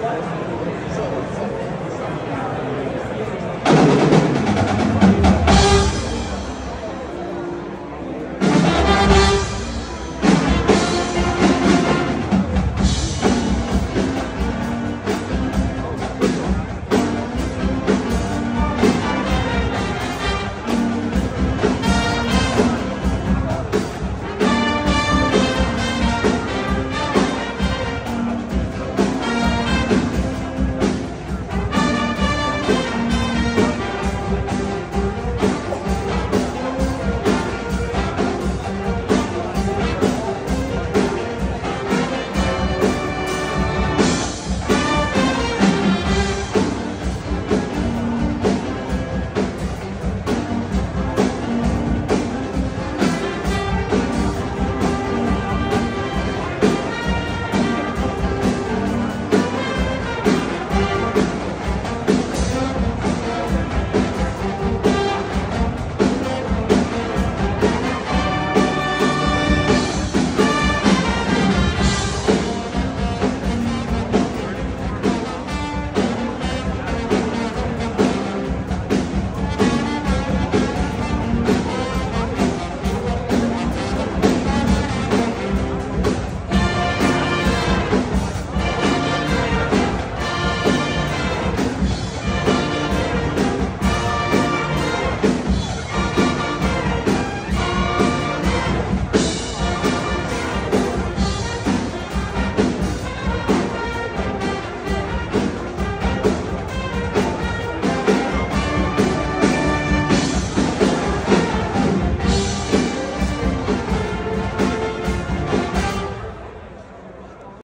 What?